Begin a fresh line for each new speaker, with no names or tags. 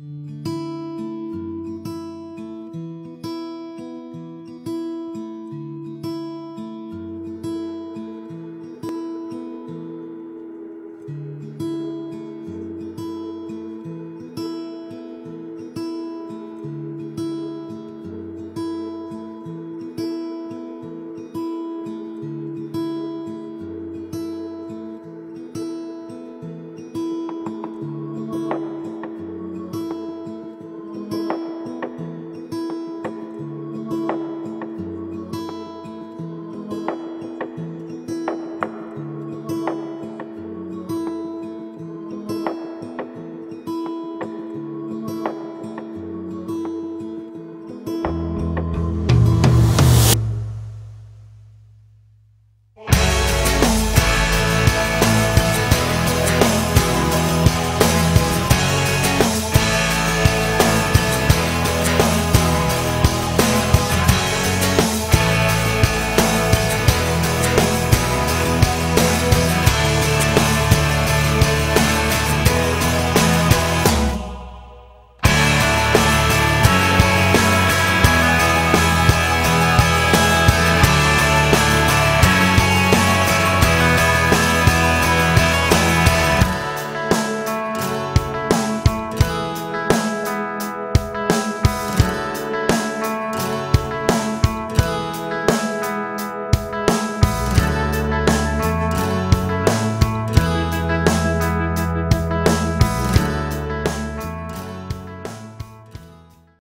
you